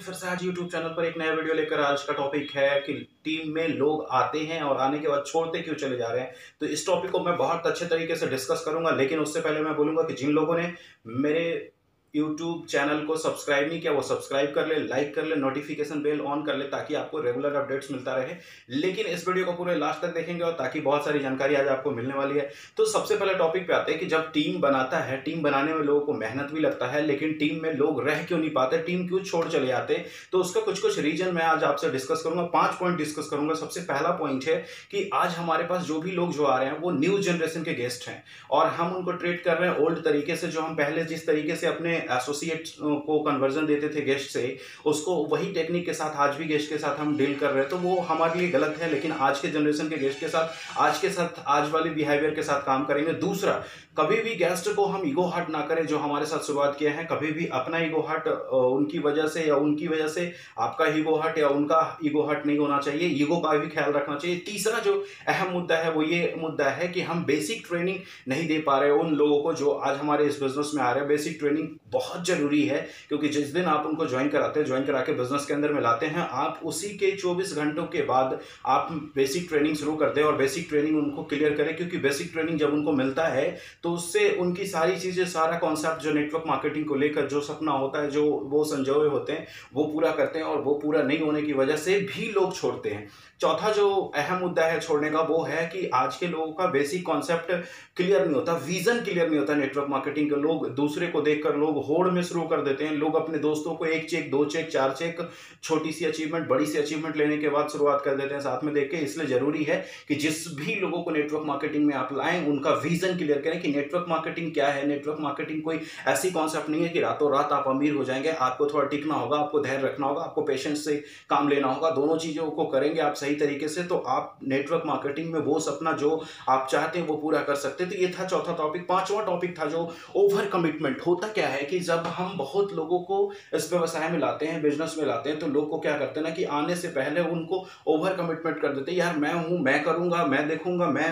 फिर से आज यूट्यूब चैनल पर एक नया वीडियो लेकर आज का टॉपिक है कि टीम में लोग आते हैं और आने के बाद छोड़ते क्यों चले जा रहे हैं? तो इस टॉपिक को मैं बहुत अच्छे तरीके से डिस्कस करूँगा, लेकिन उससे पहले मैं बोलूँगा कि जिन लोगों ने मेरे यूट्यूब चैनल को सब्सक्राइब नहीं किया, वो सब्सक्राइब कर ले लाइक कर ले नोटिफिकेशन बेल ऑन कर ले ताकि आपको रेगुलर अपडेट्स मिलता रहे। लेकिन इस वीडियो को पूरे लास्ट तक देखेंगे और ताकि बहुत सारी जानकारी आज आपको मिलने वाली है। तो सबसे पहले टॉपिक पे आते हैं कि जब टीम बनाता है टीम बनाने में लोगों को मेहनत भी लगता है, लेकिन टीम में लोग रह क्यों नहीं पाते टीम क्यों छोड़ चले जाते तो उसका कुछ कुछ रीजन मैं आज आपसे डिस्कस करूँगा, पाँच पॉइंट डिस्कस करूँगा। सबसे पहला पॉइंट है कि आज हमारे पास जो भी लोग जो आ रहे हैं, वो न्यू जनरेशन के गेस्ट हैं और हम उनको ट्रीट कर रहे हैं ओल्ड तरीके से, जो हम पहले जिस तरीके से अपने एसोसिएट को कन्वर्जन देते थे गेस्ट से, उसको वही टेक्निक के साथ, आज भी गेस्ट के साथ हम डील कर रहे हैं। तो वो हमारे लिए गलत है, लेकिन आज के जनरेशन के गेस्ट के साथ, आज के साथ, आज वाले बिहेवियर के साथ काम करेंगे। दूसरा, कभी भी गेस्ट को हम ईगो हट ना करें, जो हमारे साथ शुरुआत किए हैं, कभी भी अपना ईगो हट उनकी वजह से या उनकी वजह से आपका ईगो हट या उनका ईगो हट नहीं होना चाहिए। ईगो का भी ख्याल रखना चाहिए। तीसरा जो अहम मुद्दा है, वो ये मुद्दा है कि हम बेसिक ट्रेनिंग नहीं दे पा रहे उन लोगों को जो आज हमारे इस बिज़नेस में आ रहे हैं। बेसिक ट्रेनिंग बहुत ज़रूरी है, क्योंकि जिस दिन आप उनको ज्वाइन कराते हैं ज्वाइन करा के बिज़नेस के अंदर में लाते हैं, आप उसी के चौबीस घंटों के बाद आप बेसिक ट्रेनिंग शुरू करते हैं और बेसिक ट्रेनिंग उनको क्लियर करें, क्योंकि बेसिक ट्रेनिंग जब उनको मिलता है तो उससे उनकी सारी चीज़ें, सारा कॉन्सेप्ट जो नेटवर्क मार्केटिंग को लेकर जो सपना होता है, जो वो संजोए होते हैं, वो पूरा करते हैं और वो पूरा नहीं होने की वजह से भी लोग छोड़ते हैं। चौथा जो अहम मुद्दा है छोड़ने का, वो है कि आज के लोगों का बेसिक कॉन्सेप्ट क्लियर नहीं होता विजन क्लियर नहीं होता नेटवर्क मार्केटिंग के, लोग दूसरे को देखकर लोग होड़ में शुरू कर देते हैं। लोग अपने दोस्तों को एक चेक, दो चेक, चार चेक, छोटी सी अचीवमेंट बड़ी सी अचीवमेंट लेने के बाद शुरुआत कर देते हैं साथ में देख के। इसलिए ज़रूरी है कि जिस भी लोगों को नेटवर्क मार्केटिंग में आप लाएँ, उनका विजन क्लियर करें कि नेटवर्क मार्केटिंग क्या है। नेटवर्क मार्केटिंग कोई ऐसी कॉन्सेप्ट नहीं है कि रातों रात आप अमीर हो जाएँगे, आपको थोड़ा टिकना होगा, आपको धैर्य रखना होगा, आपको पेशेंस से काम लेना होगा, दोनों चीज़ों को करेंगे आप सही तरीके से तो आप नेटवर्क मार्केटिंग में वो सपना जो आप चाहते हैं वो पूरा कर सकते तो ये था चौथा टॉपिक पांचवा टॉपिक था जो ओवर कमिटमेंट होता क्या है कि जब हम बहुत लोगों को इस व्यवसाय में लाते हैं बिज़नेस में लाते हैं तो लोग को क्या करते हैं ना कि आने से पहले उनको ओवर कमिटमेंट कर देते हैं, यार, मैं हूँ, मैं करूँगा, मैं देखूँगा, मैं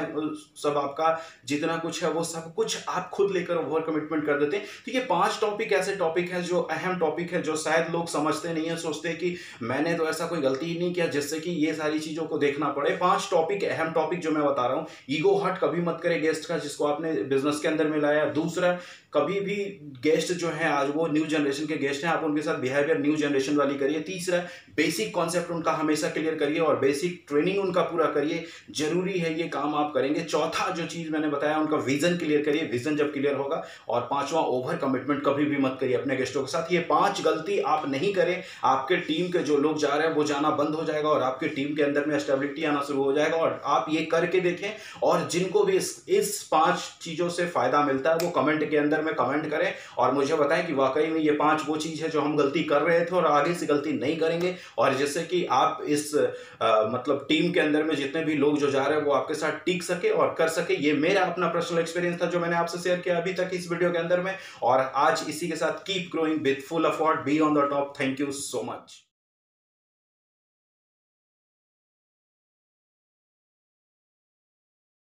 सब आपका जितना कुछ है, वो सब कुछ आप खुद लेकर ओवर कमिटमेंट कर देते हैं। तो ये पाँच टॉपिक ऐसे टॉपिक है, जो अहम टॉपिक है, जो शायद लोग समझते नहीं है, सोचते कि मैंने तो ऐसा कोई गलती ही नहीं किया जिससे कि ये सारी चीज़ों को देखना पड़े। पाँच टॉपिक अहम टॉपिक जो मैं बता रहा हूँ ईगो हट कभी मत करे गेस्ट का, जिसको आपने बिज़नेस के अंदर में लाया दूसरा, कभी भी गेस्ट जो है, आज वो न्यू जनरेशन के गेस्ट हैं, आप उनके साथ बिहेवियर न्यू जनरेशन वाली करिए। तीसरा बेसिक कॉन्सेप्ट उनका हमेशा क्लियर करिए और बेसिक ट्रेनिंग उनका पूरा करिए। ज़रूरी है ये काम आप करेंगे। चौथा जो चीज़ मैंने बताया, उनका विजन क्लियर करिए। विजन जब क्लियर होगा, और पांचवा ओवर कमिटमेंट कभी भी मत करिए अपने गेस्टों के साथ। ये पाँच गलती आप नहीं करें। आपके टीम के जो लोग जा रहे हैं, वो जाना बंद हो जाएगा और आपके टीम के अंदर में स्टेबिलिटी आना शुरू हो जाएगा और आप ये करके देखें। और जिनको भी इस इस पाँच चीज़ों से फ़ायदा मिलता है, वो कमेंट के अंदर में कमेंट करें और मुझे बताएँ कि वाकई में ये पाँच वो चीज़ है जो हम गलती कर रहे थे और आगे से गलती नहीं करेंगे। और जैसे कि आप इस आ, मतलब टीम के अंदर में जितने भी लोग जो जा रहे हैं वो आपके साथ टिक सके और कर सके। ये मेरा अपना पर्सनल एक्सपीरियंस था जो मैंने आपसे शेयर किया अभी तक इस वीडियो के अंदर में। और आज इसी के साथ keep growing with full afford be on the top thank you so much